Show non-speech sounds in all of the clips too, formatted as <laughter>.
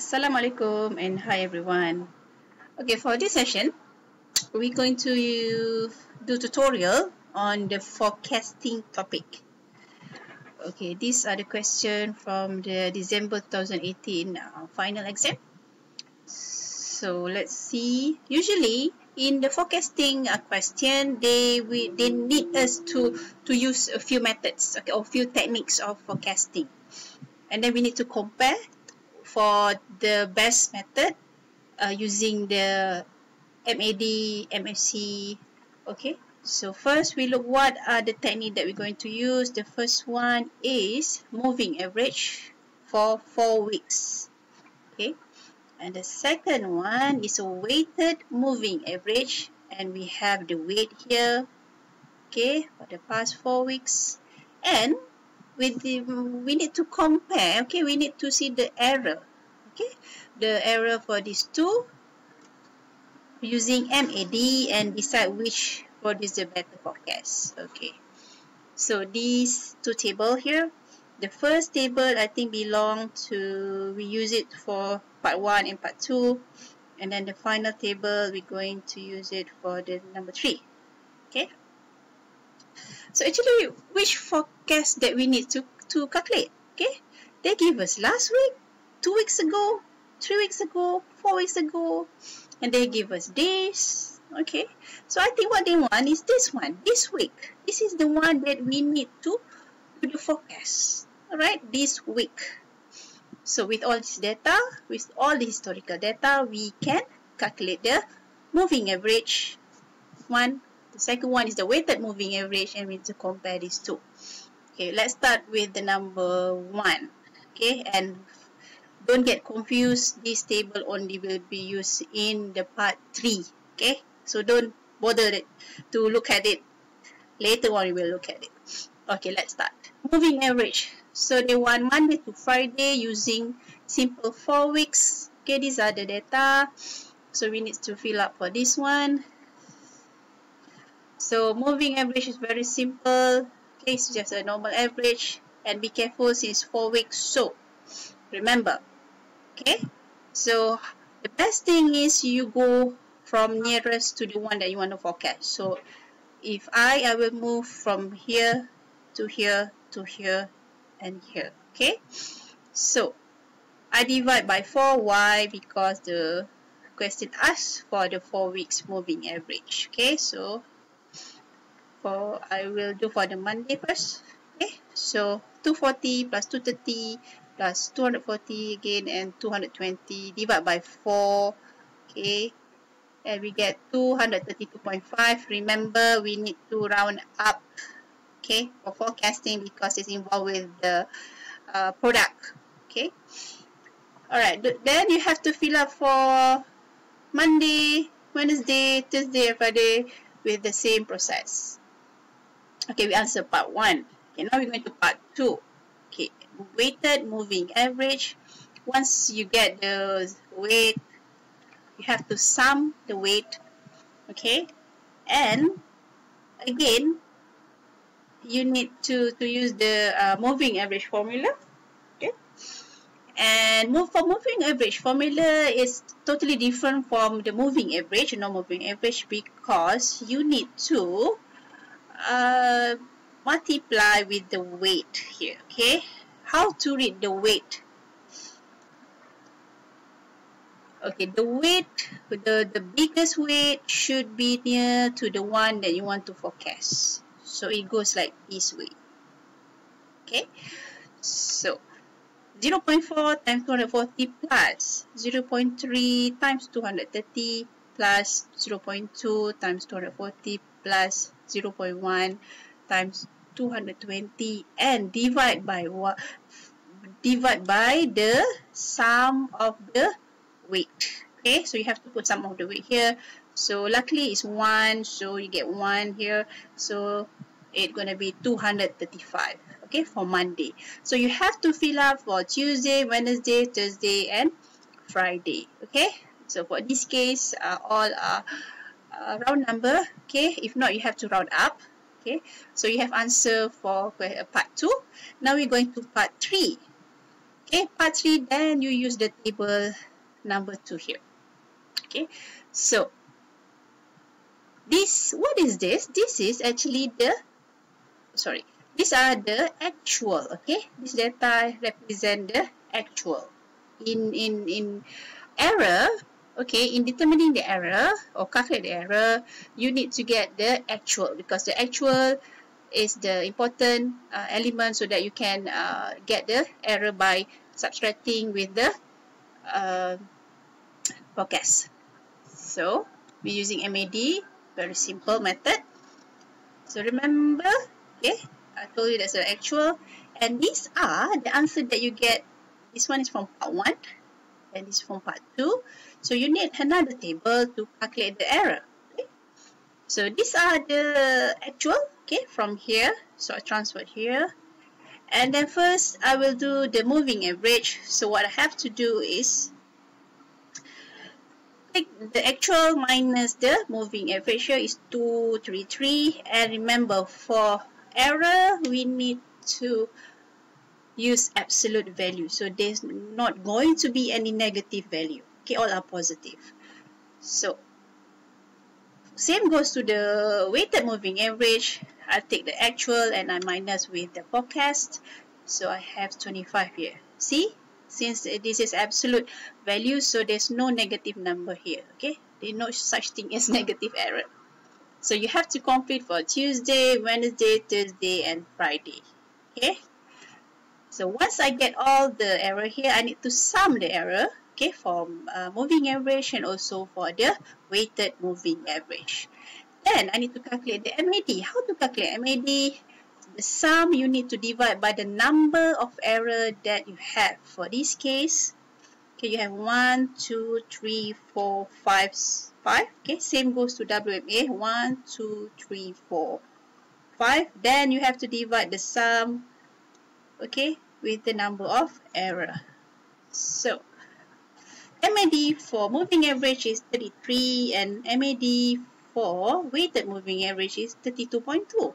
Assalamualaikum and hi everyone. Okay, for this session, we're going to do tutorial on the forecasting topic. Okay, these are the question from the December 2018 uh, final exam. So let's see. Usually in the forecasting uh, question, they we they need us to to use a few methods, okay, or few techniques of forecasting, and then we need to compare for the best method uh, using the MAD, MFC. Okay, so first we look what are the technique that we're going to use. The first one is moving average for four weeks. Okay, and the second one is a weighted moving average, and we have the weight here. Okay, for the past four weeks, and with the we need to compare okay we need to see the error okay? The error for these two using MAD and decide which is the better forecast okay? So these two table here the first table I think belong to we use it for part 1 and part 2 and then the final table we're going to use it for the number 3 okay? So actually, which forecast that we need to, to calculate? Okay, they give us last week, two weeks ago, three weeks ago, four weeks ago, and they give us this. Okay, so I think what they want is this one, this week. This is the one that we need to do the forecast. Alright, this week. So with all this data, with all the historical data, we can calculate the moving average one the second one is the weighted moving average and we need to compare these two. Okay, let's start with the number one. Okay, and don't get confused. This table only will be used in the part three. Okay, so don't bother to look at it. Later on, we will look at it. Okay, let's start. Moving average. So they want Monday to Friday using simple four weeks. Okay, these are the data. So we need to fill up for this one. So moving average is very simple. Okay, it's just a normal average. And be careful since 4 weeks. So, remember. Okay, so the best thing is you go from nearest to the one that you want to forecast. So, if I, I will move from here to here to here and here. Okay, so I divide by 4. Why? Because the question asks for the 4 weeks moving average. Okay, so for I will do for the Monday first. Okay, so 240 plus 230 plus 240 again and 220 divide by 4. Okay, and we get 232.5. Remember, we need to round up. Okay, for forecasting because it's involved with the uh, product. Okay. Alright, then you have to fill up for Monday, Wednesday, Thursday, Friday with the same process. Okay, we answer part 1. Okay, now we're going to part 2. Okay, weighted moving average. Once you get the weight, you have to sum the weight. Okay, and again, you need to, to use the uh, moving average formula. Okay, and move for moving average formula is totally different from the moving average, no moving average, because you need to uh, multiply with the weight here okay how to read the weight? Okay the weight the the biggest weight should be near to the one that you want to forecast. So it goes like this way. Okay so 0 0.4 times 240 plus 0 0.3 times 230 plus 0 0.2 times 240 plus 0.1 times 220 and divide by what divide by the sum of the weight. Okay so you have to put sum of the weight here. So luckily it's 1 so you get 1 here. So it's going to be 235 okay for Monday. So you have to fill up for Tuesday Wednesday Thursday and Friday okay? So for this case uh, all are uh, round number okay? If not you have to round up okay so you have answer for uh, part 2 now we're going to part 3 okay part 3 then you use the table number 2 here. Okay so this what is this? This is actually the sorry these are the actual okay? This data represent the actual. In in in error okay in determining the error or calculate the error you need to get the actual because the actual is the important uh, element so that you can uh, get the error by subtracting with the uh, forecast. So we're using MAD very simple method. So remember okay I told you that's the actual and these are the answer that you get this one is from part 1 this is from part 2 so you need another table to calculate the error okay? so these are the actual okay from here. So I transfer here. And then first I will do the moving average. So what I have to do is take the actual minus the moving average here is 233 and remember for error we need to use absolute value. So there's not going to be any negative value. Okay all are positive. So same goes to the weighted moving average. I take the actual and I minus with the forecast. So I have 25 here. See? Since this is absolute value so there's no negative number here. Okay? There's no such thing as <laughs> negative error. So you have to complete for Tuesday, Wednesday, Thursday and Friday. Okay so once I get all the error here, I need to sum the error, okay, for uh, moving average and also for the weighted moving average. Then I need to calculate the MAD. How to calculate MAD? The sum you need to divide by the number of error that you have. For this case, okay, you have 1, 2, 3, 4, 5, 5. Okay, same goes to WMA. 1, 2, 3, 4, 5. Then you have to divide the sum okay, with the number of error. So, MAD for moving average is 33 and MAD for weighted moving average is 32.2.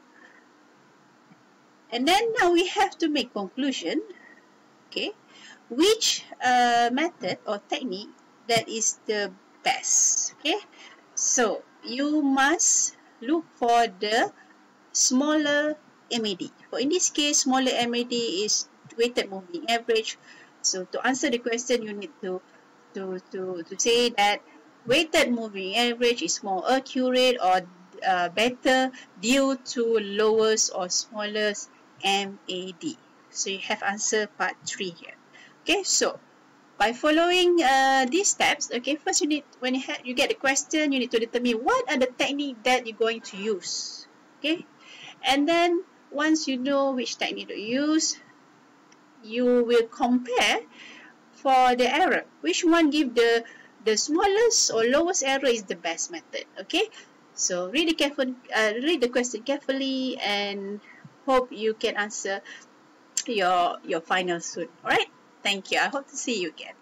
And then now we have to make conclusion, okay, which uh, method or technique that is the best, okay. So, you must look for the smaller MAD. For in this case, smaller MAD is weighted moving average. So to answer the question, you need to to to to say that weighted moving average is more accurate or uh, better due to lowest or smallest MAD. So you have answer part 3 here. Okay, so by following uh, these steps, okay, first you need, when you, have, you get the question, you need to determine what are the technique that you're going to use. Okay, and then once you know which technique to use, you will compare for the error. Which one give the the smallest or lowest error is the best method. Okay, so read the careful, uh, read the question carefully, and hope you can answer your your final soon. All right. Thank you. I hope to see you again.